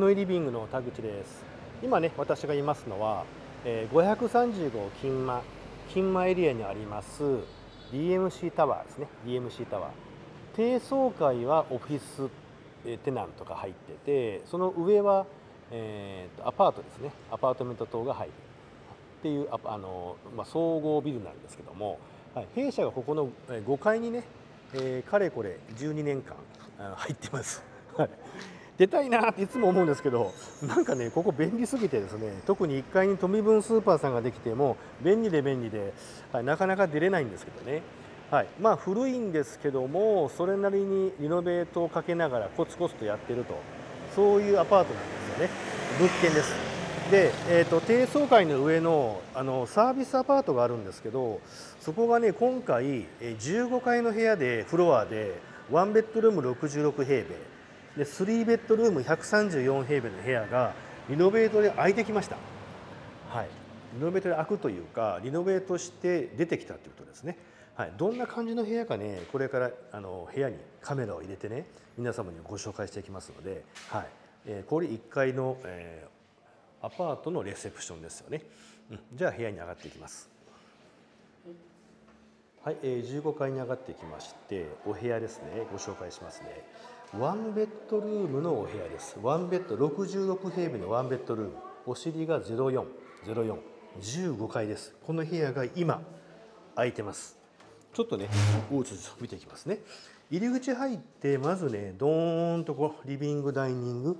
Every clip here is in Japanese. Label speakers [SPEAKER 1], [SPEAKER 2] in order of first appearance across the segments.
[SPEAKER 1] ノイリビングの田口です。今ね、私がいますのは、えー、530号金間、金間エリアにあります DMC タワーですね、DMC タワー。低層階はオフィス、テナントが入ってて、その上は、えーと、アパートですね、アパートメント棟が入るっていうああの、まあ、総合ビルなんですけども、はい、弊社がここの5階にね、えー、かれこれ12年間入ってます。はい出たいなっていつも思うんですけどなんかねここ便利すぎてですね特に1階に富分スーパーさんができても便利で便利で、はい、なかなか出れないんですけどね。はい、まあ古いんですけどもそれなりにリノベートをかけながらコツコツとやってると。そういうアパートなんですよね。物件です。で、えーと、低層階の上のあのサービスアパートがあるんですけどそこがね今回15階の部屋でフロアでワンベッドルーム66平米。で3ベッドルーム134平米の部屋がリノベートで空いてきました。はい。リノベートで開くというかリノベートして出てきたということですね。はい、どんな感じの部屋かねこれからあの部屋にカメラを入れてね皆様にご紹介していきますので、はい。えー、これ1階の、えー、アパートのレセプションですよね、うん、じゃあ部屋に上がっていきます。はい、えー、15階に上がってきましてお部屋ですね。ご紹介しますね。ワンベッドルームのお部屋です。ワンベッド66平米のワンベッドルーム。お尻が040415階です。この部屋が今空いてます。ちょっとねおちょっと見ていきますね。入り口入ってまずねドーンとこうリビングダイニング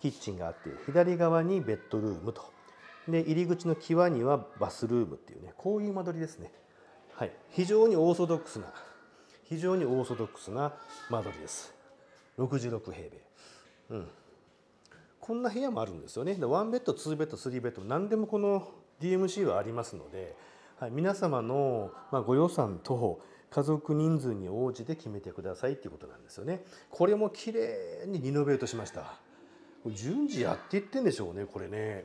[SPEAKER 1] キッチンがあって左側にベッドルームと。で入り口の際にはバスルームっていうねこういう間取りですね。はい。非常にオーソドックスな非常にオーソドックスな間取りです。66平米。うん。こんな部屋もあるんですよね。 one bed two bed three bed 何でもこの DMC はありますのではい、皆様の、まご予算と家族人数に応じて決めてくださいっていうことなんですよね。これも綺麗にリノベートしました。順次やっていってんでしょうねこれね。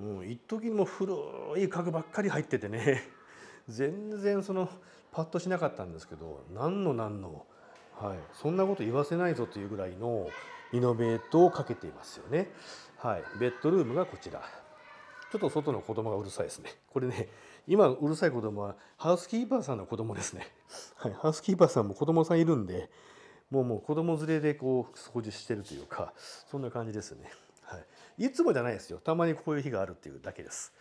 [SPEAKER 1] もう一時も古い家具ばっかり入っててね。全然そのパッとしなかったんですけど何の何の、はい、そんなこと言わせないぞというぐらいのリノベートをかけていますよね。はい、ベッドルームがこちら。ちょっと外の子供がうるさいですね。これね、今うるさい子供はハウスキーパーさんの子供ですね。はい、ハウスキーパーさんも子供さんいるんで、もうもう子供連れでこう掃除してるというか、そんな感じですね。はい。いつもじゃないですよ。たまにこういう日があるっていうだけです。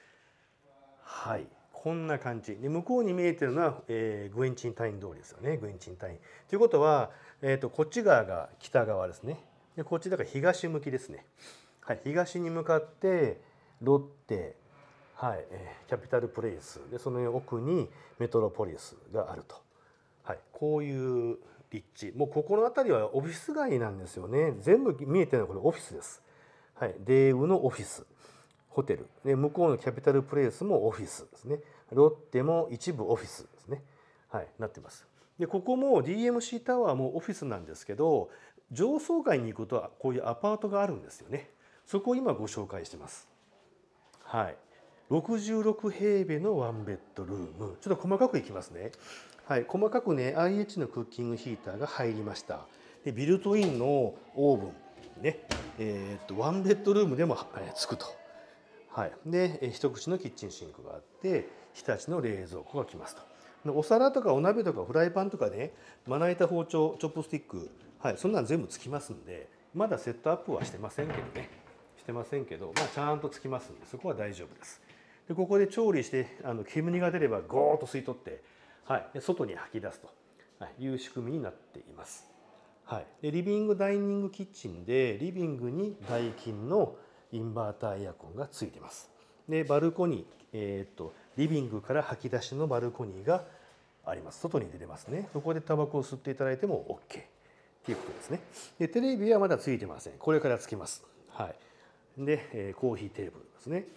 [SPEAKER 1] はい。こんな感じ。で、向こうに見えてるのは、えー、グエンチンタイン通りですよね。グエンチンタイン。ということは、えっ、ー、と、こっち側が北側ですね。で、こっちだから東向きですね。はい。東に向かって、ロッテ、はいえー、キャピタルプレイスでその奥にメトロポリスがあると、はい、こういう立地もうここの辺りはオフィス街なんですよね全部見えてるのはこれオフィスです、はい、デーウのオフィスホテル。で向こうのキャピタルプレイスもオフィスですね。ロッテも一部オフィスですね。はいなってます。でここも DMC タワーもオフィスなんですけど上層階に行くとこういうアパートがあるんですよね。そこを今ご紹介してます。はい、66平米の one bedroom。ちょっと細かくいきますね、はい、細かくね IH のクッキングヒーターが入りました。でビルトインのオーブンね。えー、っと one bedroom でも、えつくと、はい、で一口のキッチンシンクがあって日立の冷蔵庫が来ますと。お皿とかお鍋とかフライパンとかねまな板包丁 chopstick はいそんなん全部つきますんでまだセットアップはしてませんけどね。してませんけど、まあ、ちゃんとつきますんでそこは大丈夫です。でここで調理してあの煙が出ればゴーッと吸い取って、はい、外に吐き出すと。いう仕組みになっています。はい、でリビングダイニングキッチンでリビングにダイキンのインバーターエアコンがついてます。でバルコニー、えーと、リビングから吐き出しのバルコニーがあります。外に出れますね。そこでタバコを吸っていただいても OK っていうことですね。でテレビはまだついてません。これからつきます。はい。で、えコーヒーテーブルですね。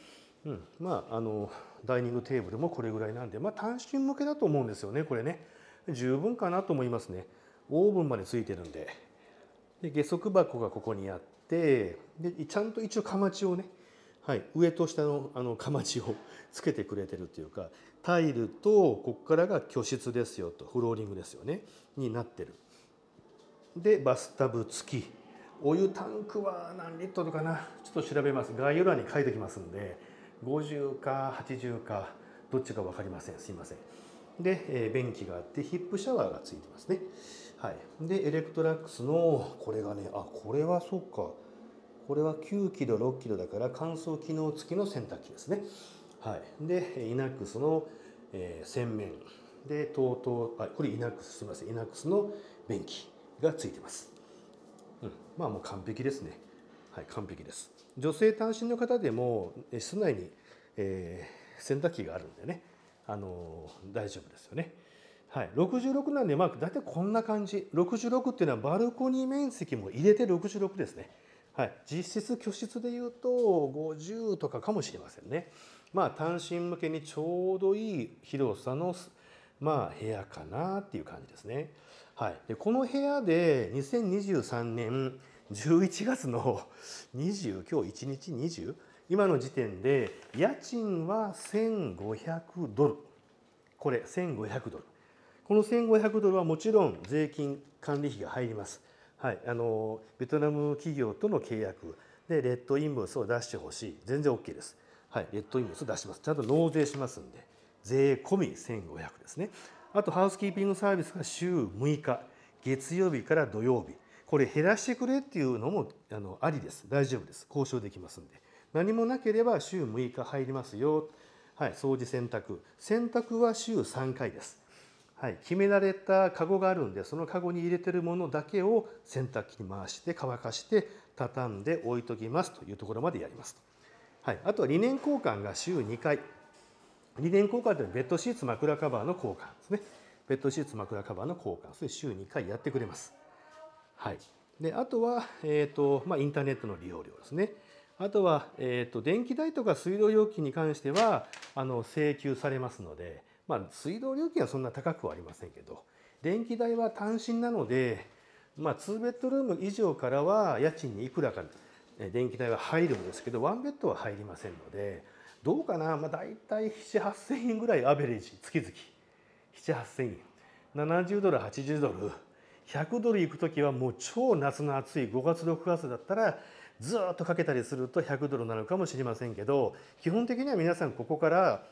[SPEAKER 1] うん、まああのダイニングテーブルもこれぐらいなんで、まあ、単身向けだと思うんですよねこれね十分かなと思いますねオーブンまでついてるんでで下足箱がここにあってでちゃんと一応かまちをね、はい、上と下のあのかまちを つけてくれてるっていうかタイルとここからが居室ですよとフローリングですよねになってる。でバスタブ付き。お湯タンクは何リットルかな？ちょっと調べます。概要欄に書いておきますんで50か80かどっちか分かりません。すいません。で、えー、便器があってヒップシャワーがついてますね。はい。で Electrolux のこれがねあこれはそうか。これは9キロ6キロだから乾燥機能付きの洗濯機ですね。はい。で INAX の、えー、洗面。で TOTO あこれイナックスすみません。イナックスの便器がついてます。うん、まあもう完璧ですね。はい、完璧です。女性単身の方でも室内に、えー、洗濯機があるんでね、あの、大丈夫ですよね。はい、66なんでまあ大体こんな感じ。66っていうのはバルコニー面積も入れて66ですね。はい、実質居室でいうと50とかかもしれませんね。まあ単身向けにちょうどいい広さのまあ部屋かなっていう感じですね。はい、でこの部屋で2023年11月の20今日1日20今の時点で家賃は1500ドルこれ1500ドルこの1500ドルはもちろん税金管理費が入ります。はい、あのベトナム企業との契約でレッドインボイスを出してほしい。全然 OK です。はい、レッドインボイスを出します。ちゃんと納税しますんで。税込み1500ですね。あとハウスキーピングサービスが週6日。月曜日から土曜日。これ減らしてくれっていうのもあのありです。大丈夫です。交渉できますんで。何もなければ週6日入りますよ。はい。掃除洗濯。洗濯は週3回です。はい、決められたカゴがあるんでそのカゴに入れてるものだけを洗濯機に回して乾かして畳んで置いときますというところまでやりますはい、あとはリネン交換が週2回リネン交換というのはベッドシーツ枕カバーの交換ですね。ベッドシーツ枕カバーの交換それ週2回やってくれます。はい、であとは、えーとまあ、インターネットの利用料ですね。あとは、えーと、電気代とか水道料金に関してはあの請求されますので、まあ、水道料金はそんな高くはありませんけど電気代は単身なので、まあ、2ベッドルーム以上からは家賃にいくらか電気代は入るんですけどワンベッドは入りませんのでどうかな、まあ、大体7 8千円ぐらいアベレージ月々。7 8千円。70ドル80ドル。100ドル行く時はもう超夏の暑い5月6月だったらずっとかけたりすると100ドルなのかもしれませんけど基本的には皆さんここから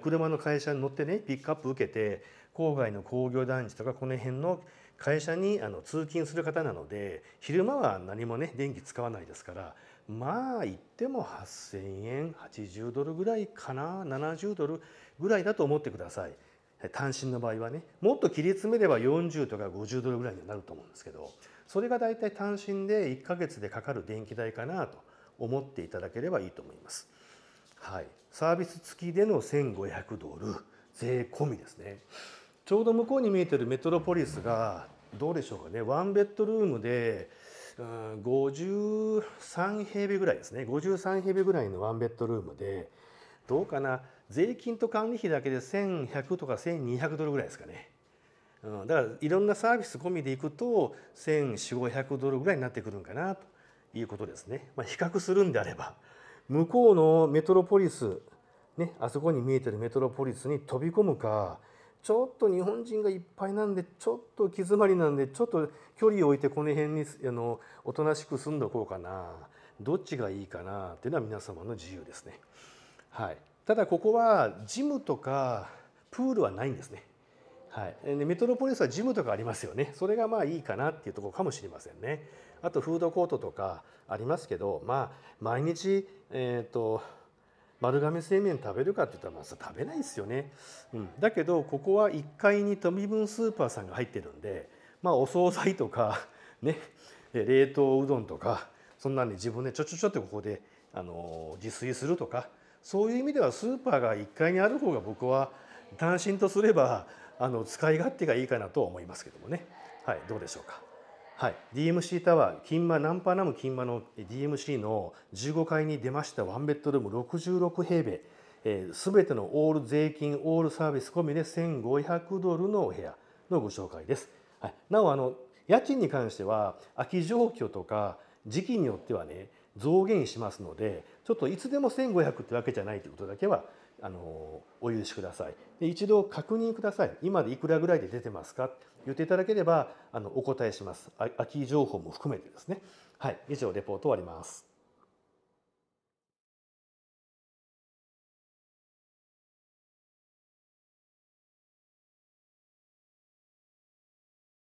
[SPEAKER 1] 車の会社に乗ってねピックアップ受けて郊外の工業団地とかこの辺の会社にあの通勤する方なので昼間は何もね電気使わないですからまあ言っても8,000円80ドルぐらいかな70ドルぐらいだと思ってください。単身の場合はねもっと切り詰めれば40とか50ドルぐらいになると思うんですけどそれが大体単身で1ヶ月でかかる電気代かなと思っていただければいいと思います。はい、サービス付きでの1500ドル税込みですね。ちょうど向こうに見えてるメトロポリスがどうでしょうかね。ワンベッドルームでうん53平米ぐらいですね。53平米ぐらいのワンベッドルームでどうかな。税金と管理費だけで1100とか1200ドルぐらいですかね、うん、だからいろんなサービス込みでいくと1400500ドルぐらいになってくるんかなということですね、まあ、比較するんであれば。向こうのメトロポリスねあそこに見えてるメトロポリスに飛び込むかちょっと日本人がいっぱいなんでちょっと気詰まりなんでちょっと距離を置いてこの辺にあのおとなしく住んどこうかなどっちがいいかな？っていうのは皆様の自由ですね。はい、ただここはジムとかプールはないんですね。はい、でメトロポリスはジムとかありますよね。それがまあいいかなっていうところかもしれませんね。あとフードコートとかありますけどまあ毎日えっ、ー、と丸亀製麺食べるかって言ったらまあ食べないですよね、うん、だけどここは1階に富み分スーパーさんが入ってるんでまあお惣菜とかね冷凍うどんとかそんなんで自分でちょちょちょってここであの自炊するとかそういう意味ではスーパーが1階にある方が僕は単身とすればあの使い勝手がいいかなと思いますけどもねはいどうでしょうか。はい、DMC タワー金馬ナンパナム金馬の DMC の15階に出ましたワンベッドルーム66平米、えー、てのオール税金オールサービス込みで1500ドルのお部屋のご紹介です。はい、なおあの家賃に関しては空き状況とか時期によってはね増減しますのでちょっといつでも1500ってわけじゃないということだけはあのお許しください。で一度確認ください。今でいくらぐらいで出てますか？言っていただければあのお答えします。空き情報も含めてですね。はい。以上レポート終わります。